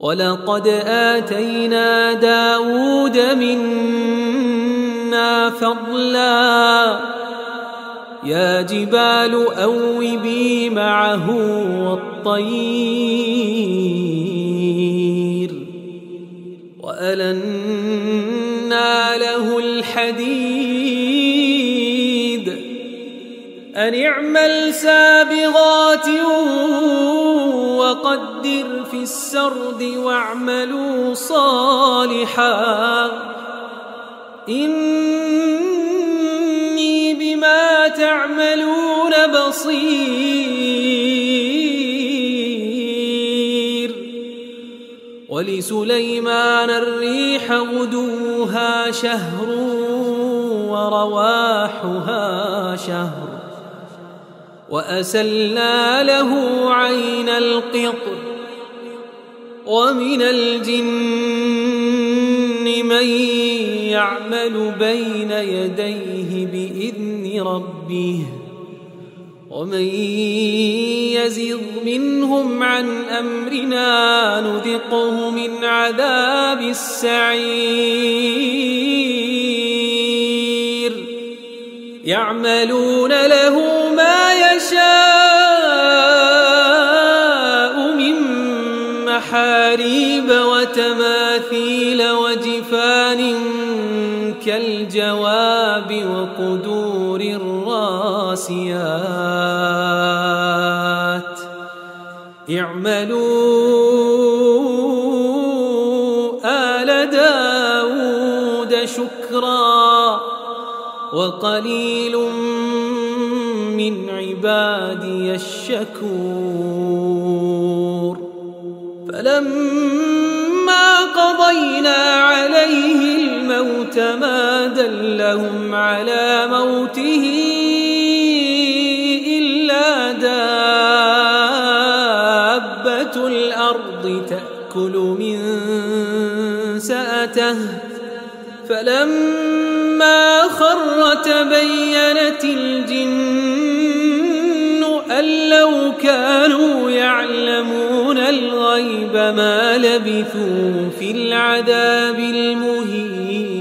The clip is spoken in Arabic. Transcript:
ولقد آتينا داود منا فضلا يا جبال أوبي معه والطير وألنا له الحديد أن اعمل سابغات وقدر في السرد واعملوا صالحا. إني بما تعملون بصير. ولسليمان الريح غدوها شهر ورواحها شهر. وأسلنا له عين القطر ومن الجن من يعمل بين يديه بإذن ربه ومن يزغ منهم عن أمرنا نذقه من عذاب السعير يعملون له ما يشاء من محاريب وتماثيل وجفان كالجواب وقدور الراسيات. اعملوا آل داود شكرا. وقليل من عبادي الشكور. فلما قضينا عليه الموت ما دلهم على موته إلا دابة الأرض تأكل من سأته. فلما خر تبينت الجن أن لو كانوا يعلمون الغيب ما لبثوا في العذاب المهين